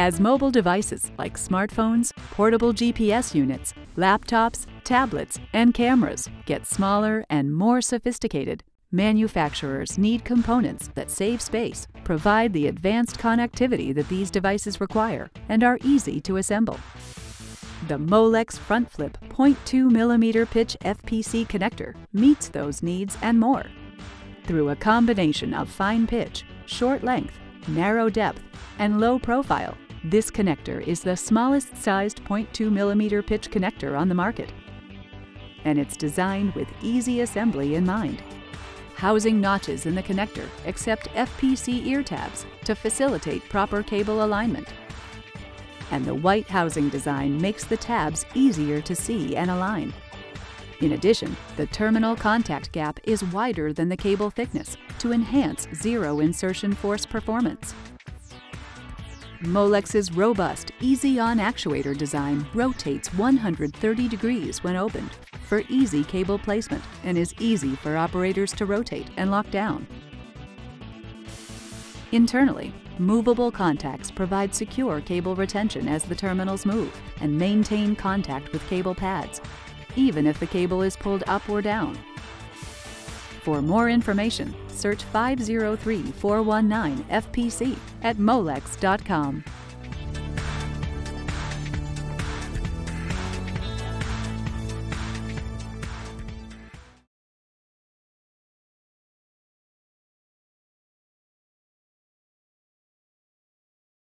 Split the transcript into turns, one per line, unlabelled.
As mobile devices like smartphones, portable GPS units, laptops, tablets, and cameras get smaller and more sophisticated, manufacturers need components that save space, provide the advanced connectivity that these devices require, and are easy to assemble. The Molex Front Flip 0.2mm pitch FPC connector meets those needs and more. Through a combination of fine pitch, short length, narrow depth, and low profile, this connector is the smallest sized 0.2mm pitch connector on the market. And it's designed with easy assembly in mind. Housing notches in the connector accept FPC ear tabs to facilitate proper cable alignment. And the white housing design makes the tabs easier to see and align. In addition, the terminal contact gap is wider than the cable thickness to enhance zero insertion force performance. Molex's robust, easy-on actuator design rotates 130 degrees when opened for easy cable placement and is easy for operators to rotate and lock down. Internally, movable contacts provide secure cable retention as the terminals move and maintain contact with cable pads, even if the cable is pulled up or down. For more information, search 503 419 FPC at molex.com.